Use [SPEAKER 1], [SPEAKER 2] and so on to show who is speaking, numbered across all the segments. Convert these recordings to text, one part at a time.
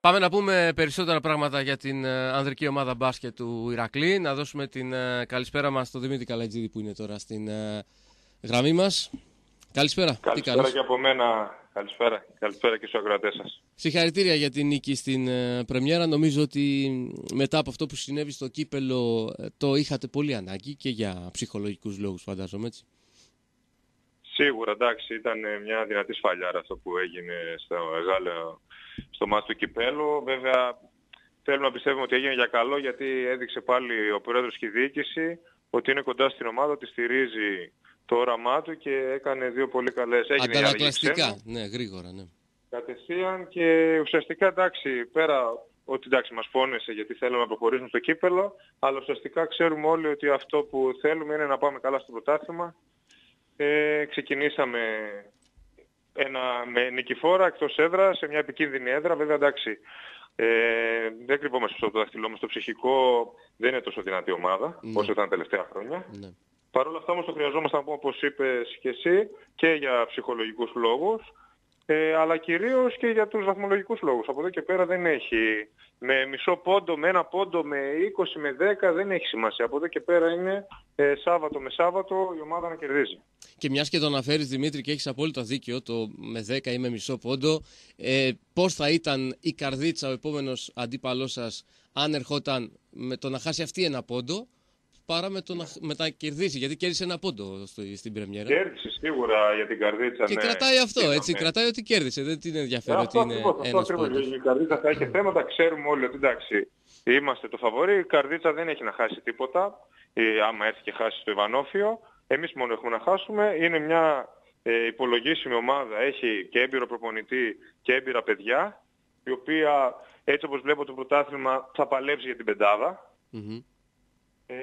[SPEAKER 1] Πάμε να πούμε περισσότερα πράγματα για την ε, ανδρική ομάδα μπάσκετ του Ηρακλή. Να δώσουμε την ε, καλησπέρα μας στον Δημήτρη Καλατζίδη που είναι τώρα στην ε, γραμμή μας. Καλησπέρα.
[SPEAKER 2] Καλησπέρα και από μένα. Καλησπέρα. Καλησπέρα και στους ακροατές σας.
[SPEAKER 1] Συγχαρητήρια για την νίκη στην πρεμιέρα. Νομίζω ότι μετά από αυτό που συνέβη στο κύπελο το είχατε πολύ ανάγκη και για ψυχολογικούς λόγους φαντάζομαι έτσι.
[SPEAKER 2] Σίγουρα, εντάξει, ήταν μια δυνατή σφαλιάρα αυτό που έγινε στο μεγάλο στο μάτι του Κυπέλου. Βέβαια θέλουμε να πιστεύουμε ότι έγινε για καλό γιατί έδειξε πάλι ο πρόεδρος και η διοίκηση ότι είναι κοντά στην ομάδα, ότι στηρίζει το όραμά του και έκανε δύο πολύ καλές.
[SPEAKER 1] Έγινε Αντανακλαστικά, ναι, γρήγορα, ναι.
[SPEAKER 2] Κατευθείαν και ουσιαστικά εντάξει, πέρα ότι εντάξει μας πόνεσε γιατί θέλουμε να προχωρήσουμε στο κύπελο, αλλά ουσιαστικά ξέρουμε όλοι ότι αυτό που θέλουμε είναι να πάμε καλά στο πρωτάθλημα. Ε, ξεκινήσαμε ένα, με νικηφόρα εκτός έδρας σε μια επικίνδυνη έδρα. Βέβαια εντάξει, ε, δεν κρυβόμαστε στο δάχτυλό μας. Το ψυχικό δεν είναι τόσο δυνατή ομάδα ναι. όσο ήταν τα τελευταία χρόνια. Ναι. Παρ' όλα αυτά όμως το χρειαζόμασταν όπως είπες και εσύ και για ψυχολογικούς λόγους ε, αλλά κυρίως και για τους βαθμολογικούς λόγους. Από εδώ και πέρα δεν έχει με μισό πόντο, με ένα πόντο, με 20, με 10 δεν έχει σημασία. Από εδώ και πέρα είναι ε, Σάββατο με Σάββατο η ομάδα να κερδίζει.
[SPEAKER 1] Και μιας και το αναφέρεις Δημήτρη και έχεις απόλυτο δίκιο, το με 10 ή με μισό πόντο, ε, πώς θα ήταν η καρδίτσα ο επόμενος αντίπαλός σας αν ερχόταν με το να χάσει αυτή ένα πόντο παρά με το να μετακερδίσει. Γιατί κέρδισε ένα πόντο στο, στην Πρεμιέρα.
[SPEAKER 2] Κέρδισε σίγουρα για την καρδίτσα.
[SPEAKER 1] Και ναι. κρατάει αυτό, έτσι. Ναι. Κρατάει ότι κέρδισε. Δεν την ενδιαφέρει ότι είναι ένας πόντος.
[SPEAKER 2] Η καρδίτσα θα έχει θέματα. Ξέρουμε όλοι ότι εντάξει, είμαστε το φαβορή. Η καρδίτσα δεν έχει να χάσει τίποτα. Ε, άμα έρθει και χάσει το Ιβανόφιο. Εμείς μόνο έχουμε να χάσουμε. Είναι μια ε, υπολογίσιμη ομάδα. Έχει και έμπειρο προπονητή και έμπειρα παιδιά. Η οποία έτσι όπως βλέπω το πρωτάθλημα θα παλέψει για την πεντάδα. Mm-hmm. Ε,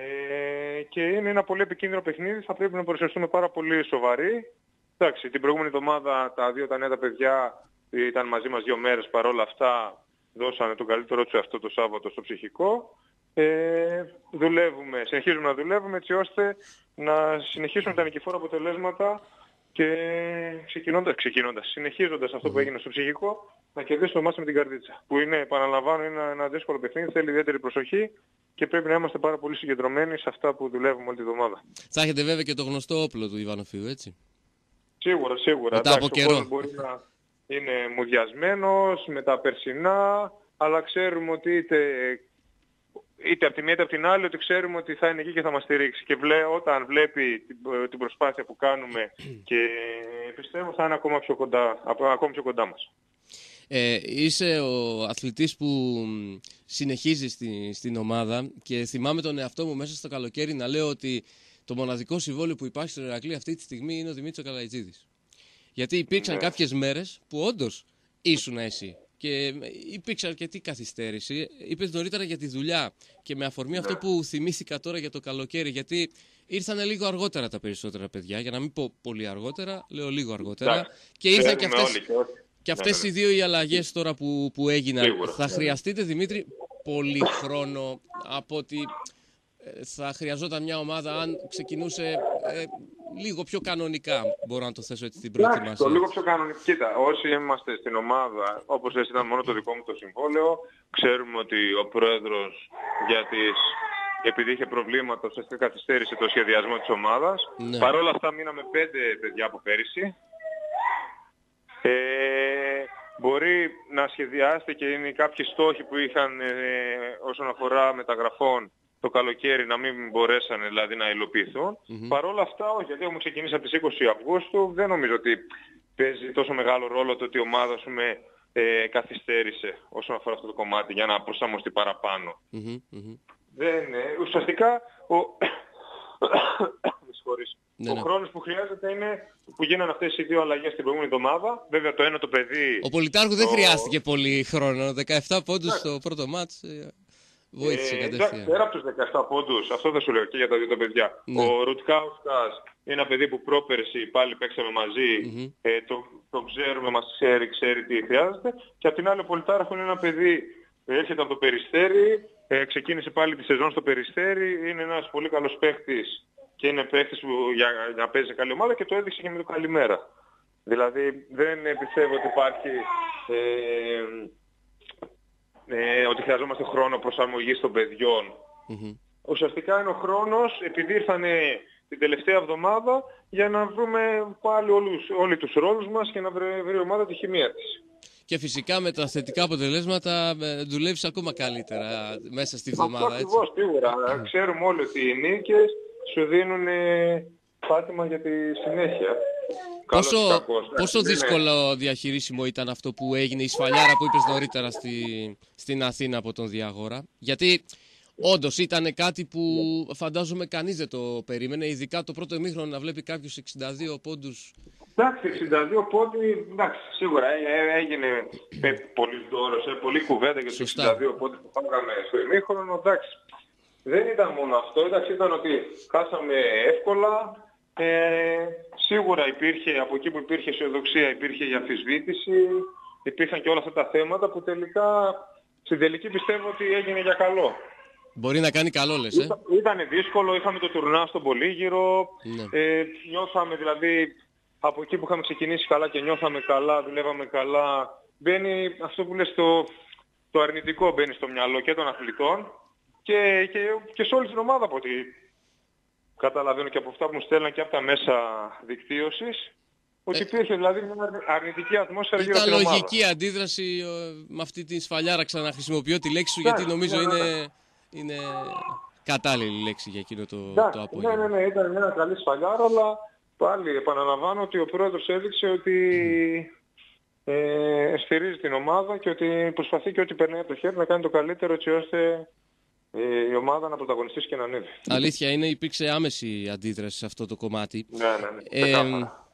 [SPEAKER 2] και είναι ένα πολύ επικίνδυνο παιχνίδι, θα πρέπει να παρουσιαστούμε πάρα πολύ σοβαροί. Εντάξει, την προηγούμενη εβδομάδα τα δύο τα νέα τα παιδιά ήταν μαζί μας δύο μέρες, παρόλα αυτά δώσανε τον καλύτερό τους αυτό το Σάββατο στο ψυχικό. Ε, δουλεύουμε, συνεχίζουμε να δουλεύουμε έτσι ώστε να συνεχίσουμε τα νικηφόρα αποτελέσματα και ξεκινώντας, ξεκινώντας συνεχίζοντας αυτό που έγινε στο ψυχικό, να κερδίσουμε εμάς με την καρδίτσα. Που είναι, επαναλαμβάνω, είναι ένα δύσκολο παιχνίδι, θέλει ιδιαίτερη προσοχή και πρέπει να είμαστε πάρα πολύ συγκεντρωμένοι σε αυτά που δουλεύουμε όλη τη βδομάδα.
[SPEAKER 1] Θα έχετε βέβαια και το γνωστό όπλο του Ιβανοφίου, έτσι.
[SPEAKER 2] Σίγουρα, σίγουρα.
[SPEAKER 1] Μετά από καιρό.
[SPEAKER 2] Μπορεί να είναι μουδιασμένος με τα περσινά, αλλά ξέρουμε ότι είτε, είτε από τη μία είτε από την άλλη ότι ξέρουμε ότι θα είναι εκεί και θα μας στηρίξει. Και βλέ, όταν βλέπει την, την προσπάθεια που κάνουμε και πιστεύω θα είναι ακόμα πιο κοντά, ακόμα πιο κοντά μας.
[SPEAKER 1] Ε, είσαι ο αθλητής που συνεχίζεις στη, στην ομάδα και θυμάμαι τον εαυτό μου μέσα στο καλοκαίρι να λέω ότι το μοναδικό συμβόλαιο που υπάρχει στο Ηρακλή αυτή τη στιγμή είναι ο Δημήτρης Καλαϊτζίδης. Γιατί υπήρξαν ναι. κάποιες μέρες που όντως ήσουν εσύ και υπήρξε αρκετή καθυστέρηση. Είπες νωρίτερα για τη δουλειά και με αφορμή αυτό που θυμήθηκα τώρα για το καλοκαίρι, γιατί ήρθαν λίγο αργότερα τα περισσότερα παιδιά, για να μην πω πολύ αργότερα, λέω λίγο αργότερα. Και ήρθαν και αυτές, και αυτέ ναι, ναι, οι δύο οι αλλαγές τώρα που, που έγιναν, θα ναι, χρειαστείτε Δημήτρη πολύ χρόνο από ότι ε, θα χρειαζόταν μια ομάδα αν ξεκινούσε ε, λίγο πιο κανονικά, μπορώ να το θέσω έτσι την προετοιμασία.
[SPEAKER 2] Το λίγο πιο κανονικά. Κοίτα, όσοι είμαστε στην ομάδα, όπως εσύ ήταν μόνο το δικό μου το συμβόλαιο, ξέρουμε ότι ο πρόεδρος για τις επειδή είχε προβλήματα, ουσιαστικά καθυστέρησε το σχεδιασμό της ομάδας. Ναι. Παρ' όλα αυτά μείναμε πέντε παιδιά από πέρυσι. Ε, μπορεί να σχεδιάσετε και είναι κάποιοι στόχοι που είχαν ε, όσον αφορά μεταγραφών το καλοκαίρι να μην μπορέσανε δηλαδή να υλοποιηθούν. Mm-hmm. Παρ' όλα αυτά, όχι, γιατί έχουμε ξεκινήσει από τις 20 Αυγούστου, δεν νομίζω ότι παίζει τόσο μεγάλο ρόλο το ότι η ομάδα σου με ε, καθυστέρησε όσον αφορά αυτό το κομμάτι για να προσαρμοστεί παραπάνω. Mm-hmm. Δεν, ουσιαστικά ο, ναι, ο ναι. χρόνος που χρειάζεται είναι που γίνανε αυτές οι δύο αλλαγές την προηγούμενη εβδομάδα. Βέβαια το ένα το παιδί...
[SPEAKER 1] Ο Πολιτάρχου δεν χρειάστηκε πολύ χρόνο. 17 πόντους ναι. στο πρώτο μάτς ε, βοήθησε ε, κατευθείαν.
[SPEAKER 2] Πέρα από τους 17 πόντους, αυτό θα σου λέω και για τα δύο τα παιδιά. Ναι. Ο Ρουτκάουσκας είναι ένα παιδί που πρόπερση πάλι παίξαμε μαζί, mm-hmm. ε, το, το ξέρουμε, μας ξέρει, ξέρει τι χρειάζεται. Και απ' την άλλη ο Πολιτάρχου είναι ένα παιδί έρχεται από το Περιστέρι, ε, ξεκίνησε πάλι τη σεζόν στο Περιστέρι, είναι ένας πολύ καλός παίχτης και είναι παίχτης που για, να παίζει καλή ομάδα και το έδειξε και με το καλημέρα. Δηλαδή δεν πιστεύω ότι υπάρχει ε, ε, ότι χρειαζόμαστε χρόνο προσαρμογής των παιδιών. Ουσιαστικά είναι ο χρόνος, επειδή ήρθαν την τελευταία εβδομάδα, για να βρούμε πάλι όλους, όλοι τους ρόλους μας και να βρει, βρει η ομάδα τη χημεία της.
[SPEAKER 1] Και φυσικά με τα θετικά αποτελέσματα ε, δουλεύεις ακόμα καλύτερα μέσα στη
[SPEAKER 2] Αυτό
[SPEAKER 1] βδομάδα. Έτσι.
[SPEAKER 2] ακριβώς, σίγουρα. Ξέρουμε όλοι ότι οι νίκες σου δίνουν ε, πάτημα για τη συνέχεια. Καλός ή
[SPEAKER 1] Πόσο,
[SPEAKER 2] κακός,
[SPEAKER 1] πόσο
[SPEAKER 2] εντάξει, δεν είναι-
[SPEAKER 1] δύσκολο διαχειρίσιμο ήταν αυτό που έγινε, η σφαλιάρα που είπες νωρίτερα στη, στην Αθήνα από τον Διαγόρα; Γιατί όντως ήταν κάτι που φαντάζομαι κανείς δεν το περίμενε, ειδικά το πρώτο ημίχρονο να βλέπει κάποιος 62 πόντους.
[SPEAKER 2] Εντάξει, 62 πόντι, εντάξει, σίγουρα ε, ε, έγινε ε, πολύ δώρος, ε, πολύ κουβέντα για τους
[SPEAKER 1] Σωστά.
[SPEAKER 2] 62 πόντι που φάγαμε στο ημίχρονο, εντάξει. Δεν ήταν μόνο αυτό, εντάξει, ήταν ότι χάσαμε εύκολα, ε, σίγουρα υπήρχε, από εκεί που υπήρχε αισιοδοξία υπήρχε η αμφισβήτηση, υπήρχαν και όλα αυτά τα θέματα που τελικά, στην τελική πιστεύω ότι έγινε για καλό.
[SPEAKER 1] Μπορεί να κάνει καλό λες, ε;
[SPEAKER 2] Ήταν, ήτανε δύσκολο, είχαμε το τουρνά στον Πολύγυρο,
[SPEAKER 1] Ναι.
[SPEAKER 2] ε, νιώθαμε δηλαδή από εκεί που είχαμε ξεκινήσει καλά και νιώθαμε καλά, δουλεύαμε καλά, μπαίνει αυτό που λες το, το αρνητικό μπαίνει στο μυαλό και των αθλητών και, και, και σε όλη την ομάδα από ό,τι καταλαβαίνω και από αυτά που μου στέλναν και από τα μέσα δικτύωσης ότι υπήρχε δηλαδή μια αρνητική ατμόσφαιρα γύρω
[SPEAKER 1] Ήταν
[SPEAKER 2] από την ομάδα.
[SPEAKER 1] λογική αντίδραση ε, με αυτή τη σφαλιάρα, ξαναχρησιμοποιώ τη λέξη σου γιατί
[SPEAKER 2] Ναι,
[SPEAKER 1] νομίζω
[SPEAKER 2] ναι, ναι,
[SPEAKER 1] είναι, είναι κατάλληλη λέξη για εκείνο το, το
[SPEAKER 2] Εντάξει, ναι,
[SPEAKER 1] απόγευμα.
[SPEAKER 2] ναι, ναι, ήταν μια καλή σφαλιάρα, αλλά πάλι επαναλαμβάνω ότι ο πρόεδρος έδειξε ότι ε, στηρίζει την ομάδα και ότι προσπαθεί και ό,τι περνάει από το χέρι να κάνει το καλύτερο έτσι ώστε ε, η ομάδα να πρωταγωνιστήσει και να ανέβει.
[SPEAKER 1] Αλήθεια είναι, υπήρξε άμεση αντίδραση σε αυτό το κομμάτι.
[SPEAKER 2] Ναι, ναι, ναι.
[SPEAKER 1] Ε,
[SPEAKER 2] ξεκάθαρα.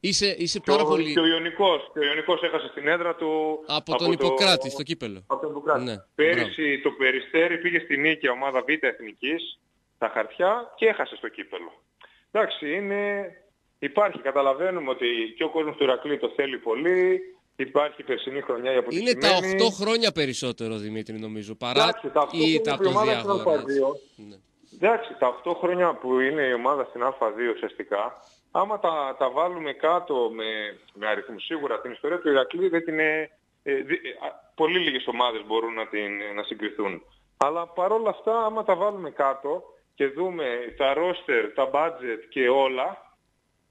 [SPEAKER 1] είσαι, είσαι
[SPEAKER 2] Και
[SPEAKER 1] πάρα
[SPEAKER 2] ο,
[SPEAKER 1] πολύ...
[SPEAKER 2] και ο Ιωνικός, και ο Ιωνικός έχασε στην έδρα του
[SPEAKER 1] Από τον
[SPEAKER 2] το-
[SPEAKER 1] Ιπποκράτη στο κύπελο.
[SPEAKER 2] Από τον Ιπποκράτη.
[SPEAKER 1] Ναι,
[SPEAKER 2] Πέρυσι το Περιστέρι πήγε στη νίκη ομάδα Β Εθνικής στα χαρτιά και έχασε στο κύπελο. Εντάξει, είναι... υπάρχει, καταλαβαίνουμε ότι και ο κόσμος του Ηρακλή το θέλει πολύ, υπάρχει η περσινή χρονιά η
[SPEAKER 1] Είναι
[SPEAKER 2] αποτυχημένη.
[SPEAKER 1] τα 8 χρόνια περισσότερο, Δημήτρη, νομίζω, παρά
[SPEAKER 2] Εντάξει, τα 8
[SPEAKER 1] ή
[SPEAKER 2] χρόνια
[SPEAKER 1] τα
[SPEAKER 2] που η
[SPEAKER 1] από το
[SPEAKER 2] ομάδα στην
[SPEAKER 1] διάγωρα.
[SPEAKER 2] Α2,
[SPEAKER 1] Ναι.
[SPEAKER 2] Εντάξει, τα 8 χρόνια που είναι η ομάδα στην Α2 ουσιαστικά, άμα τα, τα βάλουμε κάτω με, με αριθμούς, σίγουρα την ιστορία του Ηρακλή δεν την είναι... Ε, δι- ε, α, πολύ λίγες ομάδες μπορούν να, την, να συγκριθούν. Αλλά παρόλα αυτά, άμα τα βάλουμε κάτω και δούμε τα roster, τα budget και όλα,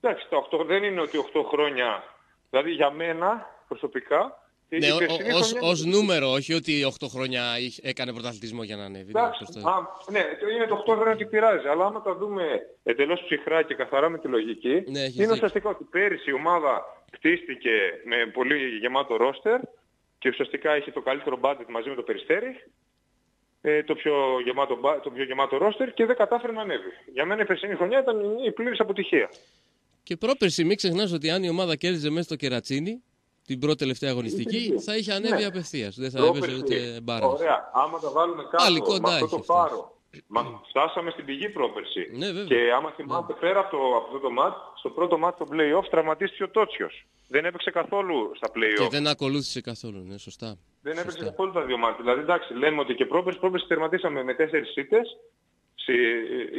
[SPEAKER 2] εντάξει, τα 8, δεν είναι ότι 8 χρόνια, δηλαδή για μένα προσωπικά, η
[SPEAKER 1] Ναι, ο-
[SPEAKER 2] περσινή
[SPEAKER 1] ο- ως,
[SPEAKER 2] χρονιά-
[SPEAKER 1] ως νούμερο, όχι ότι 8 χρόνια είχε- έκανε πρωταθλητισμό για να ανέβει. Ναι,
[SPEAKER 2] Εντάξει,
[SPEAKER 1] σωστό.
[SPEAKER 2] α, ναι, το- είναι το 8 χρόνια ότι πειράζει. Αλλά άμα τα δούμε εντελώς ψυχρά και καθαρά με τη λογική,
[SPEAKER 1] Ναι, έχεις
[SPEAKER 2] είναι
[SPEAKER 1] δίκιο.
[SPEAKER 2] ουσιαστικά ότι πέρυσι η ομάδα χτίστηκε με πολύ γεμάτο ρόστερ και ουσιαστικά είχε το καλύτερο budget μαζί με το Περιστέρι, ε, το, πιο γεμάτο, μπα- το πιο γεμάτο ρόστερ και δεν κατάφερε να ανέβει. Για μένα η περσινή χρονιά ήταν η πλήρης αποτυχία.
[SPEAKER 1] Και πρόπερση μην ξεχνάς ότι αν η ομάδα κέρδιζε μέσα στο κερατσίνι, την πρώτη τελευταία αγωνιστική, θα είχε ανέβει
[SPEAKER 2] Ναι.
[SPEAKER 1] απευθείας. Δεν θα έπαιζε
[SPEAKER 2] Πρόπερση,
[SPEAKER 1] ούτε μπάρα.
[SPEAKER 2] Ωραία. Άμα τα βάλουμε κάτω
[SPEAKER 1] Πάλι κοντά
[SPEAKER 2] με αυτό
[SPEAKER 1] είχε
[SPEAKER 2] το
[SPEAKER 1] φτάσει.
[SPEAKER 2] πάρο. Μα φτάσαμε στην πηγή πρόπερση.
[SPEAKER 1] Ναι, βέβαια.
[SPEAKER 2] Και άμα θυμάστε πέρα από, το, από αυτό το μάτ, στο πρώτο μάτ των play-off τραυματίστηκε ο Τότσιος. Δεν έπαιξε καθόλου στα
[SPEAKER 1] Και
[SPEAKER 2] play-off.
[SPEAKER 1] δεν ακολούθησε καθόλου, ναι, σωστά.
[SPEAKER 2] Δεν έπαιξε
[SPEAKER 1] Σωστά.
[SPEAKER 2] καθόλου τα δύο μάτ. Δηλαδή εντάξει, λέμε ότι και πρόπερση, πρόπερση τερματίσαμε με τέσσερις σίτες, στη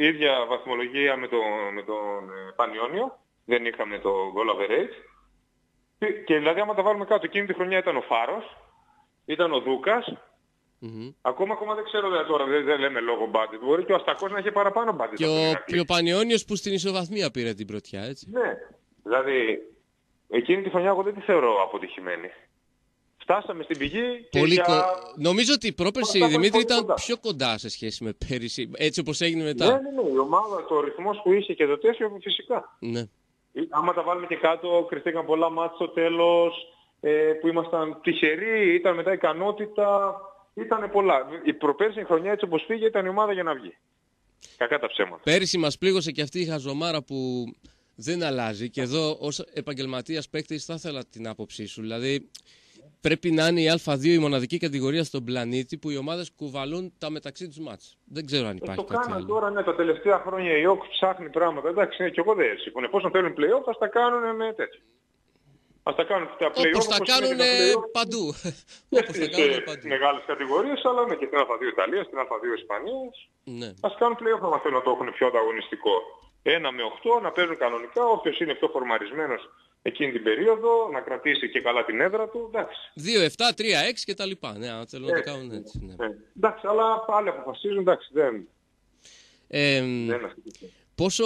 [SPEAKER 2] ίδια βαθμολογία με, το, με τον ε, Πανιόνιο. Δεν είχαμε το goal average. Και δηλαδή άμα τα βάλουμε κάτω, εκείνη τη χρονιά ήταν ο Φάρος, ήταν ο Δούκας,
[SPEAKER 1] Μμμ.
[SPEAKER 2] Ακόμα, ακόμα δεν ξέρω δηλαδή, τώρα, δεν, δεν λέμε λόγω budget. Μπορεί και ο Αστακός να έχει παραπάνω budget.
[SPEAKER 1] Και
[SPEAKER 2] από τον
[SPEAKER 1] ο,
[SPEAKER 2] Ηρακλή.
[SPEAKER 1] και ο Πανιόνιος που στην ισοβαθμία πήρε την πρωτιά, έτσι.
[SPEAKER 2] Ναι. Δηλαδή, εκείνη τη χρονιά εγώ δεν τη θεωρώ αποτυχημένη. Φτάσαμε στην πηγή και
[SPEAKER 1] Πολύ
[SPEAKER 2] για...
[SPEAKER 1] κο- Νομίζω ότι η πρόπερση,
[SPEAKER 2] Αυτά
[SPEAKER 1] Δημήτρη,
[SPEAKER 2] πολύ
[SPEAKER 1] ήταν
[SPEAKER 2] κοντά.
[SPEAKER 1] πιο κοντά σε σχέση με πέρυσι, έτσι όπως έγινε μετά.
[SPEAKER 2] Ναι, ναι, ναι, η ομάδα, το ρυθμός που είχε και το τέτοιο φυσικά.
[SPEAKER 1] Ναι.
[SPEAKER 2] Ε, Άμα τα βάλουμε και κάτω, κρυστήκαν πολλά μάτια στο τέλος, ε, που ήμασταν τυχεροί, ήταν μετά ικανότητα, ήταν πολλά. Η προπέρσινη χρονιά έτσι όπως πήγε ήταν η ομάδα για να βγει. Κακά τα ψέματα.
[SPEAKER 1] Πέρυσι μας πλήγωσε και αυτή η χαζομάρα που δεν αλλάζει και εδώ ως επαγγελματίας παίκτης θα ήθελα την άποψή σου. Δηλαδή πρέπει να είναι η Α2 η μοναδική κατηγορία στον πλανήτη που οι ομάδες κουβαλούν τα μεταξύ τους μάτς. Δεν ξέρω αν
[SPEAKER 2] Ε,
[SPEAKER 1] υπάρχει
[SPEAKER 2] το
[SPEAKER 1] κάτι
[SPEAKER 2] κάναν
[SPEAKER 1] άλλο.
[SPEAKER 2] τώρα, ναι, τα τελευταία χρόνια η ΟΚ ψάχνει πράγματα. Εντάξει, ναι, και εγώ δεν συμφωνώ. Εφόσον θέλουν play-off, ας τα κάνουν με τέτοιο. Ας τα κάνουν τα play-off.
[SPEAKER 1] Όπως τα
[SPEAKER 2] όπως
[SPEAKER 1] κάνουν
[SPEAKER 2] είναι και τα play-off
[SPEAKER 1] παντού.
[SPEAKER 2] και
[SPEAKER 1] Όπως τα
[SPEAKER 2] στις
[SPEAKER 1] κάνουν
[SPEAKER 2] ε,
[SPEAKER 1] παντού.
[SPEAKER 2] μεγάλες κατηγορίες, αλλά ναι, και στην Α2 Ιταλίας, στην Α2 Ισπανίας.
[SPEAKER 1] Ναι.
[SPEAKER 2] Ας κάνουν play-off άμα θέλουν να το έχουν πιο ανταγωνιστικό. Ένα με 8 να παίζουν κανονικά, όποιος είναι πιο φορμαρισμένος εκείνη την περίοδο, να κρατήσει και καλά την έδρα του, εντάξει.
[SPEAKER 1] 2-7, 3-6 και τα λοιπά. Ναι, αν θέλουν να το κάνουν έτσι. Ναι.
[SPEAKER 2] Ε, εντάξει, αλλά άλλοι αποφασίζουν, εντάξει, δεν,
[SPEAKER 1] Ε,
[SPEAKER 2] δεν είναι αυτή τη
[SPEAKER 1] πόσο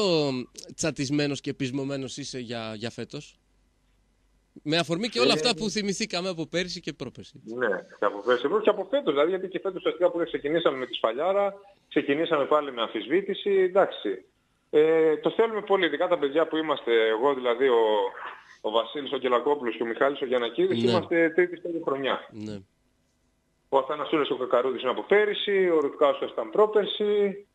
[SPEAKER 1] τσατισμένος και πεισμωμένος είσαι για, για φέτος; Με αφορμή και όλα αυτά που θυμηθήκαμε από πέρυσι και πρόπερσι.
[SPEAKER 2] Ναι, και από πέρσι και από φέτος, δηλαδή γιατί και φέτος αστικά που ξεκινήσαμε με τη Σφαλιάρα, ξεκινήσαμε πάλι με αμφισβήτηση, εντάξει. Ε, το θέλουμε πολύ, ειδικά τα παιδιά που είμαστε, εγώ δηλαδή ο, ο Βασίλης ο Κελακόπουλος και ο Μιχάλης ο Γιανακίδης,
[SPEAKER 1] Ναι.
[SPEAKER 2] είμαστε τρίτη πέντε χρονιά.
[SPEAKER 1] Ναι.
[SPEAKER 2] Ο Αθανασούλης ο Κακαρούδης είναι από πέρυσι, ο Ρουφκάσος ήταν πρόπερσι.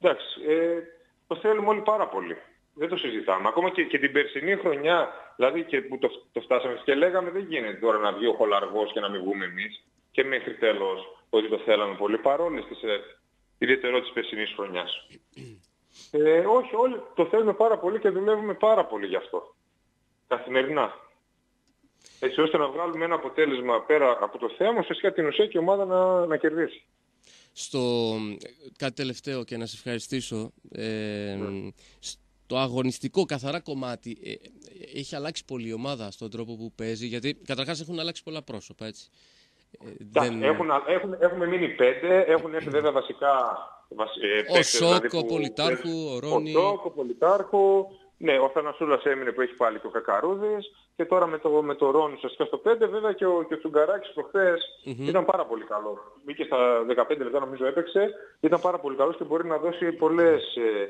[SPEAKER 2] Εντάξει, ε, το θέλουμε όλοι πάρα πολύ. Δεν το συζητάμε. Ακόμα και, και την περσινή χρονιά, δηλαδή και που το, το φτάσαμε και λέγαμε δεν γίνεται τώρα να βγει ο χολαργός και να μην βγούμε εμείς και μέχρι τέλος ότι το θέλαμε πολύ παρόλες τις ε, ιδιαιτερότητες της περσινής χρονιάς. Ε, όχι, όλοι το θέλουμε πάρα πολύ και δουλεύουμε πάρα πολύ γι' αυτό. Καθημερινά. Έτσι ώστε να βγάλουμε ένα αποτέλεσμα πέρα από το θέμα, ουσιαστικά την ουσία και η ομάδα να, να κερδίσει.
[SPEAKER 1] Στο κάτι τελευταίο και να σε ευχαριστήσω. Ε, Στο αγωνιστικό καθαρά κομμάτι ε, έχει αλλάξει πολύ η ομάδα στον τρόπο που παίζει. Γιατί καταρχάς έχουν αλλάξει πολλά πρόσωπα, έτσι. Ε,
[SPEAKER 2] Δεν... Έχουν, έχουν, έχουμε μείνει πέντε, έχουν έρθει βέβαια βασικά βασ- ε,
[SPEAKER 1] Ο
[SPEAKER 2] παίκτες,
[SPEAKER 1] Σόκ,
[SPEAKER 2] δηλαδή,
[SPEAKER 1] ο
[SPEAKER 2] που-
[SPEAKER 1] Πολυτάρχου, ο Ρόνι.
[SPEAKER 2] Ο Σόκ, ο Πολυτάρχου, ναι, ο Θανασούλας έμεινε που έχει πάλι και ο Κακαρούδης και τώρα με το, με το Ρόνι ουσιαστικά στο 5 βέβαια και ο, και ο Τσουγκαράκης προχθές ήταν πάρα πολύ καλό. Μπήκε στα 15 λεπτά νομίζω έπαιξε, ήταν πάρα πολύ καλός και μπορεί να δώσει πολλές ε,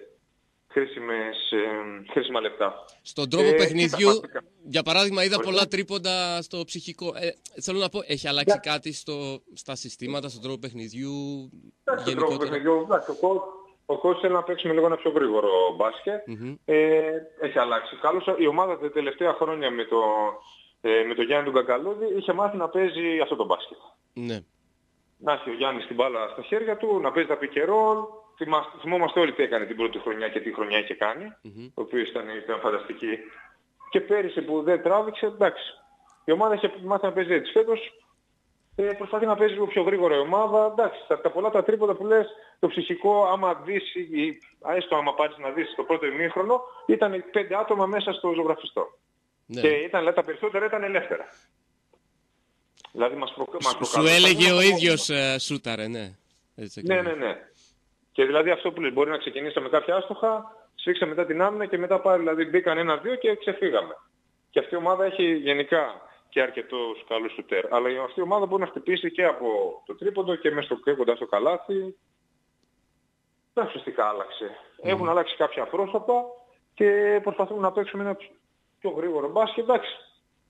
[SPEAKER 2] χρήσιμες, ε, χρήσιμα λεπτά.
[SPEAKER 1] Στον τρόπο
[SPEAKER 2] Ε,
[SPEAKER 1] παιχνιδιού,
[SPEAKER 2] κοίτα, βασικά.
[SPEAKER 1] Για παράδειγμα, είδα
[SPEAKER 2] Ορίστε.
[SPEAKER 1] πολλά τρίποντα στο ψυχικό. Ε, θέλω να πω, έχει αλλάξει κάτι στο, στα συστήματα, στον τρόπο παιχνιδιού
[SPEAKER 2] Εντάξει, τον τρόπο
[SPEAKER 1] γενικότερα;
[SPEAKER 2] παιχνιδιού, εντάξει, ο coach- Ο coach θέλει να παίξουμε λίγο ένα πιο γρήγορο μπάσκετ.
[SPEAKER 1] Μμμ.
[SPEAKER 2] Ε, έχει αλλάξει. Καλώς, η ομάδα τα τελευταία χρόνια με το, ε, με το Γιάννη του Κακαλούδη είχε μάθει να παίζει αυτό το μπάσκετ.
[SPEAKER 1] Ναι.
[SPEAKER 2] Να έχει ο Γιάννης την μπάλα στα χέρια του, να παίζει τα pick and roll. Θυμάστε- Θυμόμαστε όλοι τι έκανε την πρώτη χρονιά και τι χρονιά είχε κάνει,
[SPEAKER 1] Μμμ.
[SPEAKER 2] ο οποίος ήταν, ήταν φανταστική. Και πέρυσι που δεν τράβηξε, εντάξει. Η ομάδα είχε μάθει να παίζει έτσι. Φέτος ε, προσπαθεί να παίζει λίγο πιο γρήγορα η ομάδα. Εντάξει, τα, τα πολλά τα τρίποτα που λες, το ψυχικό, άμα δεις, ή, ή- έστω άμα πάρεις να δεις το πρώτο ημίχρονο, ήταν πέντε άτομα μέσα στο ζωγραφιστό.
[SPEAKER 1] ναι.
[SPEAKER 2] Και ήταν, δηλαδή, τα περισσότερα ήταν ελεύθερα. Δηλαδή μας, προ, μας
[SPEAKER 1] Σου
[SPEAKER 2] προκαλούσαν
[SPEAKER 1] έλεγε ο
[SPEAKER 2] ένα
[SPEAKER 1] ίδιος ε, σούταρε, ναι. Έτσι
[SPEAKER 2] ναι,
[SPEAKER 1] ακριβώς.
[SPEAKER 2] ναι, ναι. Και δηλαδή αυτό που λες, μπορεί να ξεκινήσει με κάποια άστοχα, σφίξαμε μετά την άμυνα και μετά πάλι δηλαδή μπήκαν ένα-δύο και ξεφύγαμε. Και αυτή η ομάδα έχει γενικά και αρκετούς καλούς σουτέρ. Αλλά η- αυτή η ομάδα μπορεί να χτυπήσει και από το τρίποντο και μέσα στο και κοντά στο καλάθι. Δεν ουσιαστικά άλλαξε. Έχουν αλλάξει κάποια πρόσωπα και προσπαθούμε να παίξουμε ένα πιο γρήγορο μπάσκετ. Εντάξει,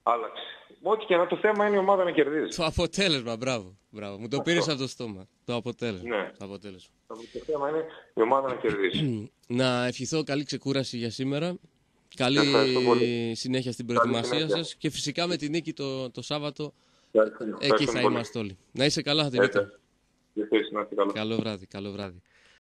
[SPEAKER 2] άλλαξε. Ό,τι και να το θέμα είναι η ομάδα να κερδίζει.
[SPEAKER 1] Το αποτέλεσμα, μπράβο. μπράβο. Μου το
[SPEAKER 2] Αυτό.
[SPEAKER 1] πήρες από το στόμα. Το αποτέλεσμα.
[SPEAKER 2] Ναι.
[SPEAKER 1] Το αποτέλεσμα.
[SPEAKER 2] Το θέμα είναι η ομάδα να κερδίσει.
[SPEAKER 1] Να ευχηθώ καλή ξεκούραση για σήμερα. Καλή
[SPEAKER 2] Ευχαριστώ πολύ.
[SPEAKER 1] συνέχεια στην
[SPEAKER 2] Καλή
[SPEAKER 1] προετοιμασία
[SPEAKER 2] συνέχεια.
[SPEAKER 1] σας και φυσικά με την νίκη το, το Σάββατο εκεί
[SPEAKER 2] Ευχαριστούμε
[SPEAKER 1] θα
[SPEAKER 2] πολύ.
[SPEAKER 1] είμαστε όλοι. Να είσαι καλά, Δημήτρη.
[SPEAKER 2] Έτσι. Ευχαριστώ, να είστε καλά.
[SPEAKER 1] Καλό βράδυ, καλό βράδυ.